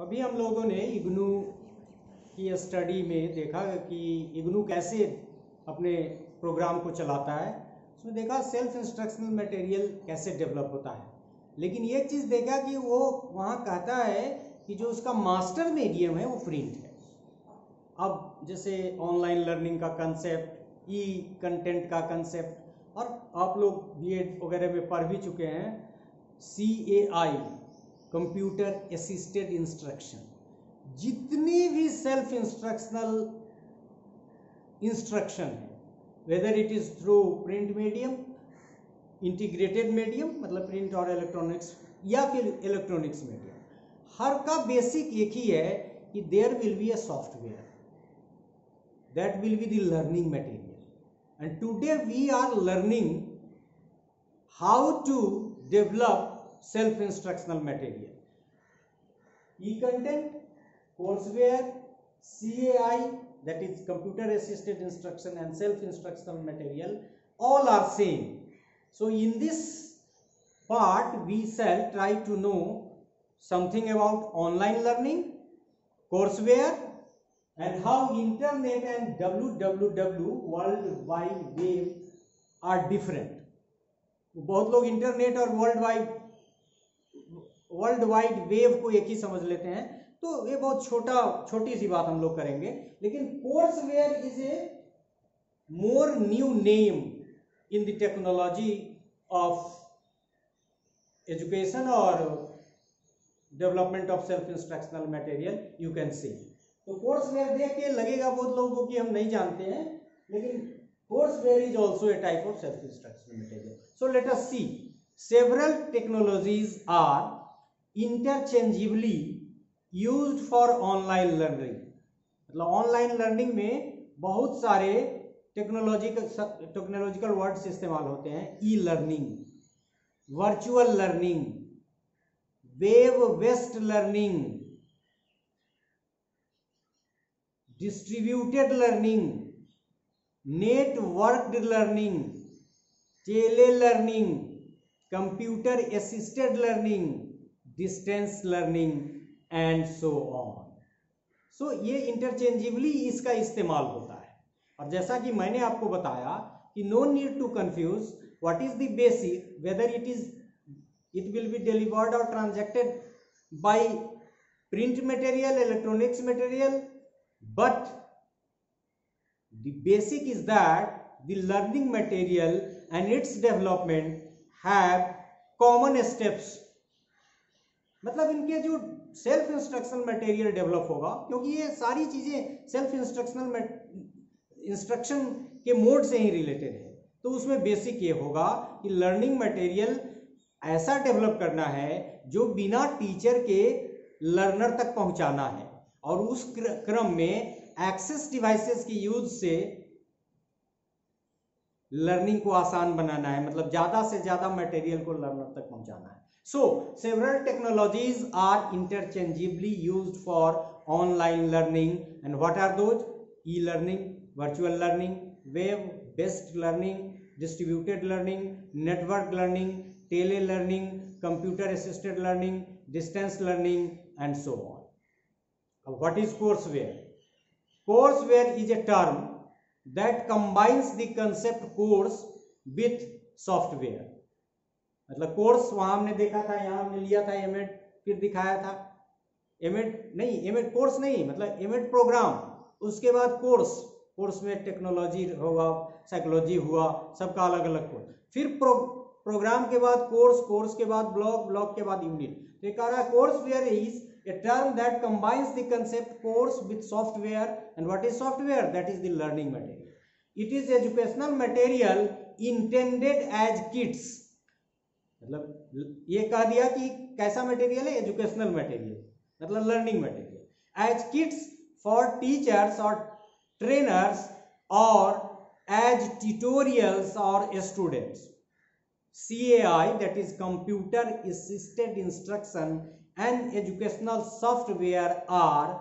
अभी हम लोगों ने इग्नू की स्टडी में देखा कि इग्नू कैसे अपने प्रोग्राम को चलाता है। उसमें देखा सेल्फ इंस्ट्रक्शनल मटेरियल कैसे डेवलप होता है। लेकिन ये चीज़ देखा कि वो वहाँ कहता है कि जो उसका मास्टर मीडियम है, वो प्रिंट है। अब जैसे ऑनलाइन लर्निंग का कंसेप्ट ई कंटेंट का कंसेप्ट और आप लोग बी वगैरह में पढ़ भी चुके हैं। C A I computer assisted instruction जितनी भी सेल्फ इंस्ट्रक्शनल इंस्ट्रक्शन है whether it is through print medium integrated medium मतलब प्रिंट और इलेक्ट्रॉनिक्स या फिर इलेक्ट्रॉनिक्स मीडियम हर का बेसिक एक ही है कि there will be a software that will be the learning material. And today we are learning how to develop self instructional material e content courseware cai that is computer assisted instruction and self instructional material all are same so in this part we shall try to know something about online learning courseware and how internet and www world wide web are different बहुत लोग internet और world wide world wide web को एक ही समझ लेते हैं तो ये बहुत छोटा, छोटी सी बात हम लोग करेंगे। लेकिन courseware is a more new name in the technology of education और development of self instructional material you can see तो कोर्स वेयर देख के लगेगा बहुत लोगों को कि हम नहीं जानते हैं, लेकिन courseware is also a type of self instructional material so let us see several technologies are interchangeably use for online learning मतलब ऑनलाइन लर्निंग में बहुत सारे टेक्नोलॉजिकल टेक्नोलॉजिकल वर्ड्स इस्तेमाल होते हैं। E learning virtual learning web based learning distributed learning networked learning tele learning computer assisted learning distance learning and so on so ये interchangeably इसका इस्तेमाल होता है। और जैसा कि मैंने आपको बताया कि no need to confuse what is the basic whether it is it will be delivered और transacted by print material electronics material but the basic is that the learning material and its development have common steps मतलब इनके जो self instructional material develop होगा, क्योंकि ये सारी चीज़ें self instructional instruction के मोड से ही रिलेटेड है। तो उसमें बेसिक ये होगा कि लर्निंग मटेरियल ऐसा डेवलप करना है जो बिना टीचर के लर्नर तक पहुंचाना है। और उस क्रम में एक्सेस डिवाइसेस की यूज़ से लर्निंग को आसान बनाना है मतलब ज़्यादा से ज़्यादा मटेरियल को लर्नर तक पहुंचाना है। So several technologies are interchangeably used for online learning and what are those? E-learning, virtual learning, web-based learning, distributed learning, network learning, tele-learning, computer-assisted learning, distance learning and so on. What is courseware? Courseware is a term that combines the concept course with software. मतलब course वहाँ हमने देखा था यहाँ हमने लिया था एमेड फिर दिखाया था। एमेड नहीं एमेड कोर्स नहीं मतलब एमेड प्रोग्राम। उसके बाद कोर्स कोर्स में टेक्नोलॉजी होगा साइकोलॉजी हुआ सबका अलग अलग कोर्स। फिर प्रो, प्रोग्राम के बाद कोर्स कोर्स के बाद ब्लॉक ब्लॉक के बाद यूनिट। तो ये कह रहा है courseware is a term that combines the concept course with software and what is software that is the learning material it is educational material intended as kits मतलब ये कह दिया कि कैसा मटेरियल है? एजुकेशनल मटेरियल मतलब learning material as kits for teachers और trainers और एज ट्यूटोरियल्स और students C A I that is computer assisted instruction and educational software are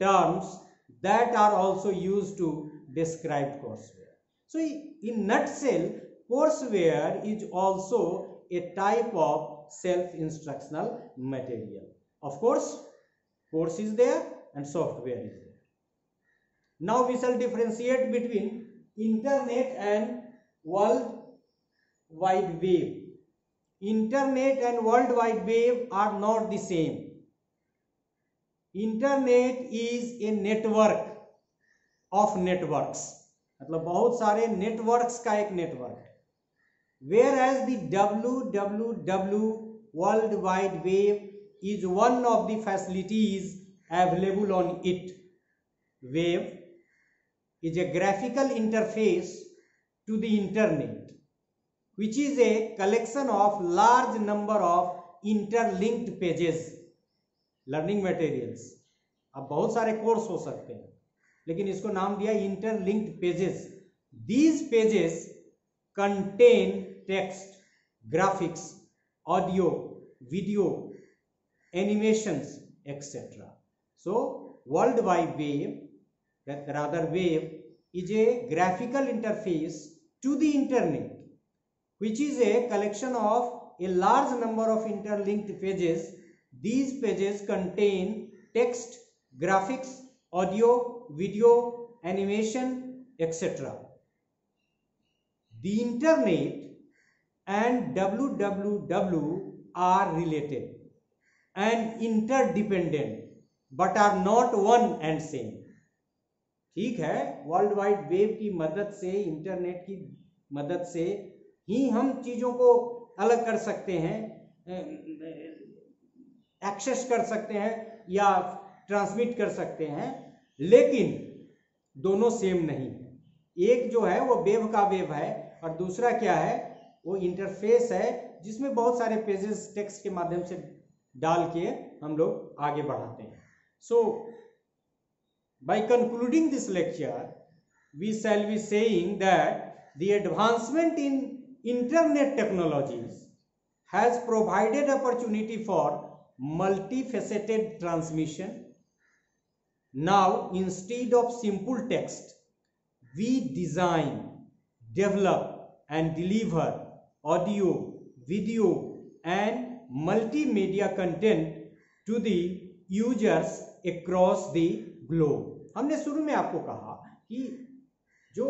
terms that are also use to describe courseware so in nutshell courseware is also a type of self-instructional material. Of course, course is there and software is there now we shall differentiate between internet and world wide web internet and world wide web are not the same internet is a network of networks मतलब बहुत सारे networks का एक network है as the W W W world wide web is one of the facilities available on is a graphical interface to the internet which is a collection of large number of interlinked pages learning materials अब बहुत सारे course हो सकते हैं लेकिन इसको नाम दिया interlinked pages these pages contain text, graphics, audio, video, animations, etc. So, World Wide Web, rather web, is a graphical interface to the internet, which is a collection of a large number of interlinked pages. These pages contain text, graphics, audio, video, animation, etc. The internet and www are related and interdependent, but are not one and same. ठीक है? World wide web की मदद से internet की मदद से ही हम चीज़ों को अलग कर सकते हैं एक्सेस कर सकते हैं या ट्रांसमिट कर सकते हैं, लेकिन दोनों सेम नहीं। है एक जो है वो वेव का वेव है और दूसरा क्या है? वो इंटरफेस है जिसमें बहुत सारे पेजेस टेक्स्ट के माध्यम से डाल के हम लोग आगे बढ़ाते हैं। So by concluding this lecture we saying that the advancement in internet technologies has provided opportunity for multifaceted transmission Now, instead of simple text, we design, develop and deliver audio, video, and multimedia content to the users across the globe. हमने शुरू में आपको कहा कि जो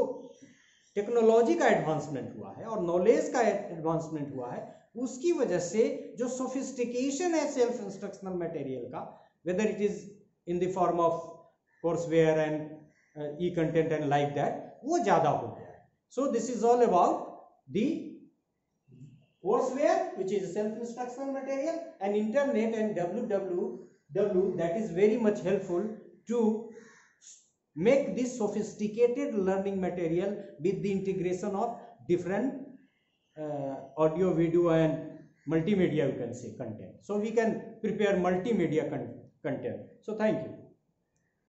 technology का advancement हुआ है और नॉलेज का एडवांसमेंट हुआ है उसकी वजह से जो सोफिस्टिकेशन है सेल्फ इंस्ट्रक्शनल मटेरियल का whether it is in the form of courseware and e content and like that वो ज़्यादा हो गया है so this is all about the courseware which is self-instructional material and internet and www that is very much helpful to make this sophisticated learning material with the integration of different uh, audio video and multimedia you can say content. So we can prepare multimedia con content. So thank you